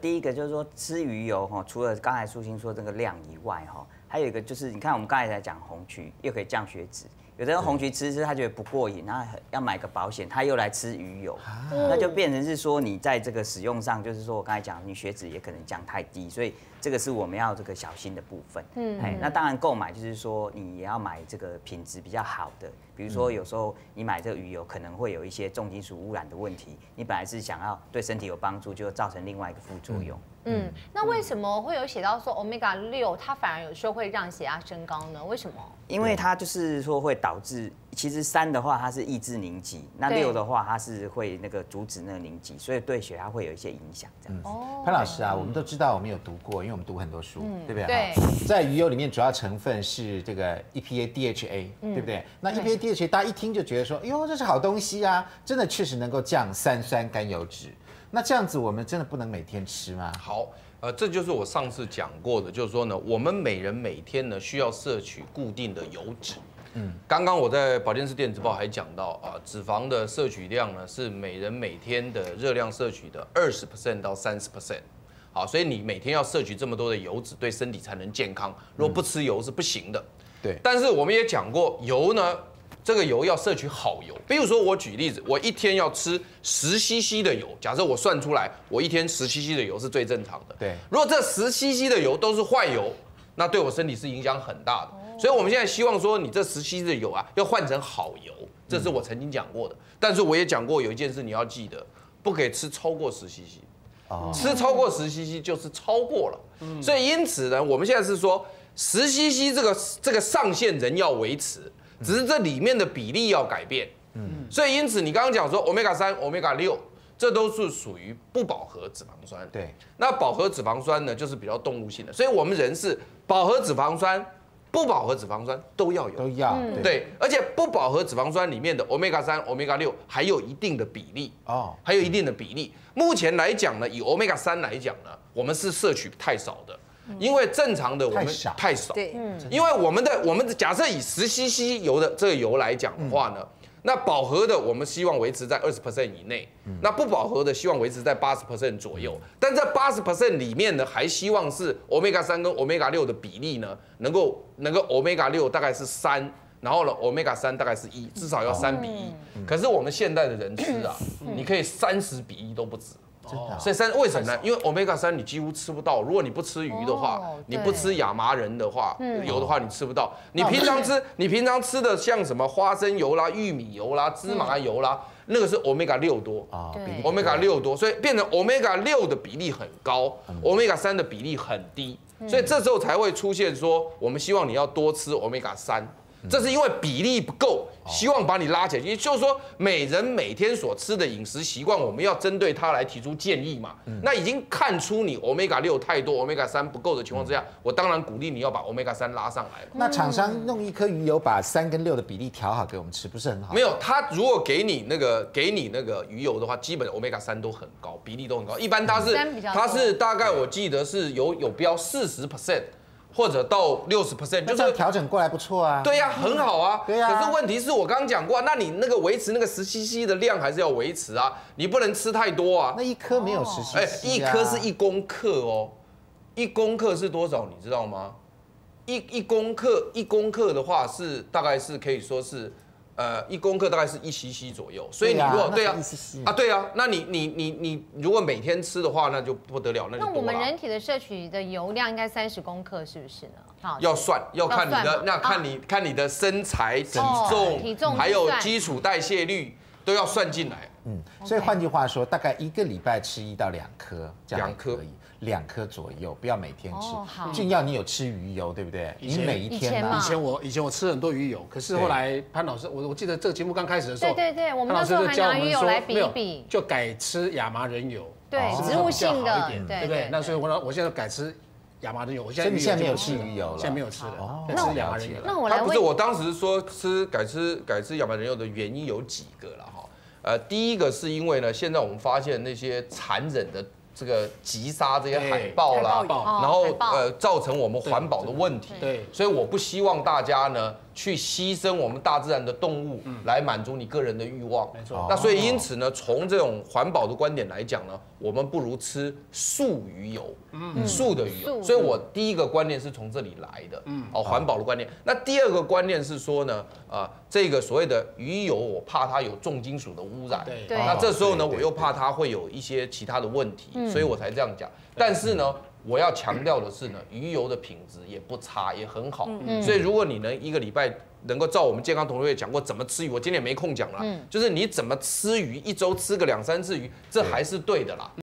第一个就是说吃鱼油哈，除了刚才舒心说这个量以外哈，还有一个就是你看我们刚才在讲红曲，又可以降血脂。有的人红曲吃吃他觉得不过瘾，然后要买个保险，他又来吃鱼油，那就变成是说你在这个使用上，就是说我刚才讲，你血脂也可能降太低，所以这个是我们要这个小心的部分。嗯，哎，那当然购买就是说你也要买这个品质比较好的，比如说有时候你买这个鱼油可能会有一些重金属污染的问题，你本来是想要对身体有帮助，就造成另外一个副作用。嗯，那为什么会有写到说 omega 六它反而有时候会让血压升高呢？为什么？因为它就是说会导致，其实三的话它是抑制凝集，那六的话它是会那个阻止那个凝集，所以对血压会有一些影响。这样。哦，潘老师啊，我们都知道我们有读过，因为我们读很多书，对不对？对。在鱼油里面主要成分是这个 EPA DHA，对不对？那 EPA DHA 大家一听就觉得说，哎呦，这是好东西啊，真的确实能够降三酸甘油脂。那这样子，我们真的不能每天吃吗？好，呃，这就是我上次讲过的，就是说呢，我们每人每天呢需要摄取固定的油脂。嗯，刚刚我在保健室电子报还讲到啊，脂肪的摄取量呢是每人每天的热量摄取的二十 percent 到三十 percent。好，所以你每天要摄取这么多的油脂，对身体才能健康。如果不吃油是不行的。对。但是我们也讲过，油呢。这个油要摄取好油，比如说我举例子，我一天要吃十 CC 的油，假设我算出来，我一天十 CC 的油是最正常的。对，如果这十 CC 的油都是坏油，那对我身体是影响很大的。所以我们现在希望说，你这十 CC 的油啊，要换成好油，这是我曾经讲过的。但是我也讲过有一件事你要记得，不可以吃超过十 CC，吃超过十 CC 就是超过了。所以因此呢，我们现在是说十 CC 这个这个上限仍要维持。只是这里面的比例要改变，嗯，所以因此你刚刚讲说欧米伽三、欧米伽六，这都是属于不饱和脂肪酸。对，那饱和脂肪酸呢，就是比较动物性的，所以我们人是饱和脂肪酸、不饱和脂肪酸都要有，都要。对，而且不饱和脂肪酸里面的欧米伽三、欧米伽六还有一定的比例哦，还有一定的比例。目前来讲呢，以欧米伽三来讲呢，我们是摄取太少的。因为正常的我们太少，对，因为我们的我们假设以十 CC 油的这个油来讲的话呢，那饱和的我们希望维持在二十 percent 以内，那不饱和的希望维持在八十 percent 左右。但在八十 percent 里面呢，还希望是 omega 三跟 omega 六的比例呢，能够能够 omega 六大概是三，然后呢 omega 三大概是一，至少要三比一。可是我们现代的人吃啊，你可以三十比一都不止。所以三为什么呢？因为 omega 三你几乎吃不到。如果你不吃鱼的话，你不吃亚麻仁的话，油的话你吃不到。你平常吃，你平常吃的像什么花生油啦、玉米油啦、芝麻油啦，那个是 omega 六多啊，omega 六多，所以变成 omega 六的比例很高，omega 三的比例很低，所以这时候才会出现说，我们希望你要多吃 omega 三。这是因为比例不够，希望把你拉起来。也就是说，每人每天所吃的饮食习惯，我们要针对它来提出建议嘛。那已经看出你欧米伽六太多，欧米伽三不够的情况之下，我当然鼓励你要把欧米伽三拉上来。那厂商弄一颗鱼油，把三跟六的比例调好给我们吃，不是很好？没有，他如果给你那个给你那个鱼油的话，基本欧米伽三都很高，比例都很高。一般它是它是大概我记得是有有标四十 percent。或者到六十 percent，就是调整过来不错啊。对呀，很好啊。对呀。可是问题是我刚刚讲过，那你那个维持那个十 cc 的量还是要维持啊，你不能吃太多啊。那一颗没有十 cc，哎，一颗是一公克哦，一公克是多少？你知道吗？一一公克一公克的话是大概是可以说是。呃，一公克大概是一 cc 左右，所以你如果对啊，啊对啊，那你你你你如果每天吃的话，那就不得了，那就那我们人体的摄取的油量应该三十公克，是不是呢？好，要算，要看你的，那看你看你的身材体重，体重还有基础代谢率都要算进来。嗯，所以换句话说，大概一个礼拜吃一到两颗，这样可以。两颗左右，不要每天吃。俊耀，你有吃鱼油对不对？你每一天以前我以前我吃很多鱼油，可是后来潘老师，我我记得这个节目刚开始的时候，对对对，我们那时候还拿鱼油来比比，就改吃亚麻仁油，对，植物性的，对不对？那所以我我现在改吃亚麻仁油，我现在现在没有吃鱼油了，现在没有吃了，哦吃亚麻仁油。那我来不是我当时说吃改吃改吃亚麻仁油的原因有几个了哈，呃，第一个是因为呢，现在我们发现那些残忍的。这个击杀这些海豹啦，然后呃造成我们环保的问题。对所以我不希望大家呢去牺牲我们大自然的动物来满足你个人的欲望。没错那所以因此呢，从这种环保的观点来讲呢，我们不如吃素鱼油，素的鱼油。所以我第一个观念是从这里来的，嗯哦，环保的观念。那第二个观念是说呢，啊，这个所谓的鱼油，我怕它有重金属的污染。对对那这时候呢，我又怕它会有一些其他的问题，所以我才这样讲。但是呢，我要强调的是呢，鱼油的品质也不差，也很好。所以如果你能一个礼拜能够照我们健康同学会讲过怎么吃鱼，我今天也没空讲了，就是你怎么吃鱼，一周吃个两三次鱼，这还是对的啦。